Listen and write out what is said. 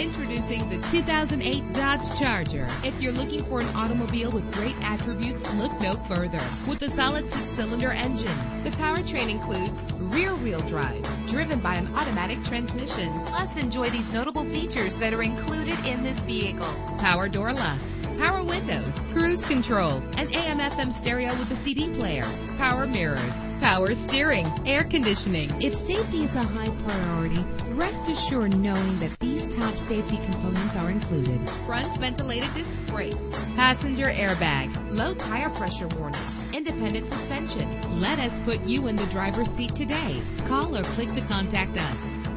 Introducing the 2008 Dodge Charger. If you're looking for an automobile with great attributes, look no further. With a solid six-cylinder engine, the powertrain includes rear-wheel drive, driven by an automatic transmission. Plus, enjoy these notable features that are included in this vehicle. Power door locks, power windows, cruise control, an AM/FM stereo with a CD player, power mirrors, power steering, air conditioning. If safety is a high priority, rest assured knowing that these top safety components are included. Front ventilated disc brakes, passenger airbag, low tire pressure warning, independent suspension. Let us put you in the driver's seat today. Call or click to contact us.